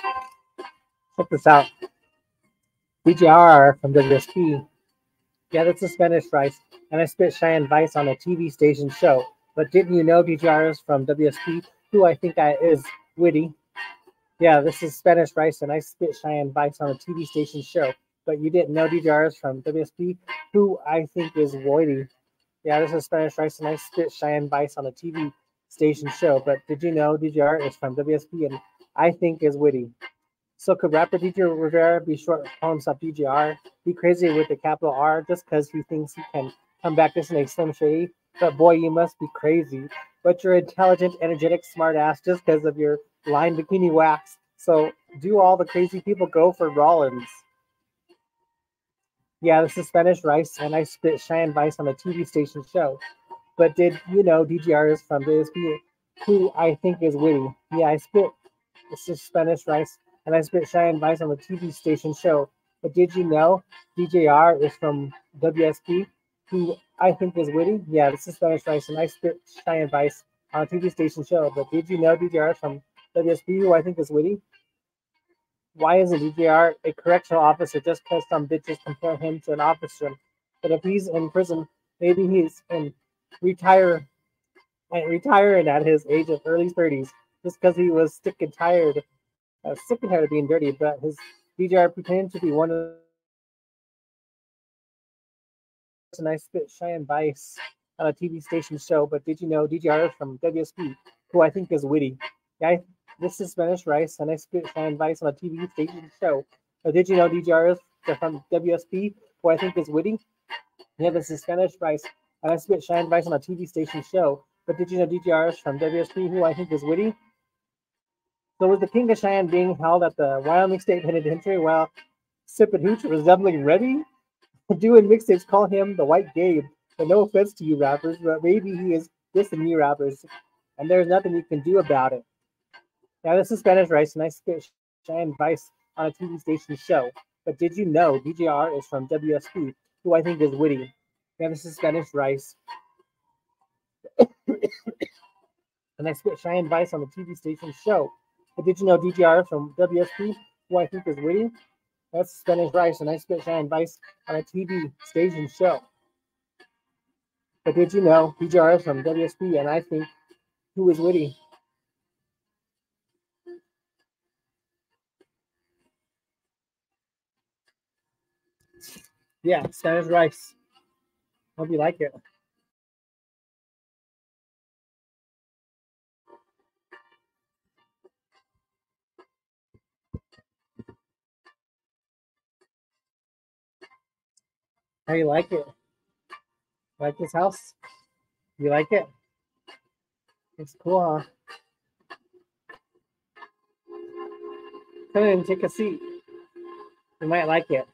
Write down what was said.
check this out. DJR from WSP. Yeah, that's a Spanish rice. And I spit Cheyenne Vice on a TV station show. But didn't you know DJR is from WSP, who I think I is witty? Yeah, this is Spanish rice, and I spit Cheyenne Vice on a TV station show. But you didn't know DJR is from WSP, who I think is witty. Yeah, this is Spanish rice, and I spit Cheyenne Vice on a TV station show. But did you know DJR is from WSP, and I think is witty? So could rapper DJ Rivera be short call himself DJR? Be crazy with the capital R just because he thinks he can come back in a Slim Shady? But boy, you must be crazy. But you're intelligent, energetic, smart ass just because of your line bikini wax. So do all the crazy people go for Rollins? Yeah, this is Spanish Rice, and I spit Cheyenne Vice on a TV station show. But did you know DJR is from WSP, who I think is witty? Yeah, I spit this is Spanish Rice, and I spit Cheyenne Vice on the TV station show. But did you know DJR is from WSP, who I think is witty? Yeah, this is Spanish Rice, and I spit Cheyenne Vice on a TV station show. But did you know DJR is from WSP, who I think is witty? Why isn't DJR a correctional officer just because some bitches compare him to an officer? But if he's in prison, maybe he's in retire and retiring at his age of early 30s just because he was sick and tired uh, sick and tired of being dirty, but his DJR pretended to be one of and I spit Cheyenne Vice on a TV station show, but did you know DJR from WSP, who I think is witty? I, this is Spanish Rice, and I spit Cheyenne Vice on a TV station show. But did you know DJR is from WSP, who I think is witty? Yeah, this is Spanish Rice, and I spit Cheyenne Vice on a TV station show. But did you know DJR is from WSP, who I think is witty? So was the King of Cheyenne being held at the Wyoming State Penitentiary while Sip and Hooch doubling ready? Doing mixtapes call him the White Gabe. But no offense to you rappers, but maybe he is dissing you rappers, and there's nothing you can do about it. Now this is Spanish Rice, and I spit Cheyenne Vice on a TV station show. But did you know DJR is from WSP, who I think is witty? Yeah, this is Spanish Rice. and I spit Cheyenne Vice on the TV station show. But did you know DJR from WSP, who I think is witty? That's Spanish Rice, and I spit Cheyenne Vice on a TV station show. But did you know DJR from WSP, and I think who is witty? Yeah, Spanish Rice. Hope you like it. How you like it? Like this house? You like it? It's cool, huh? Come in, take a seat. You might like it.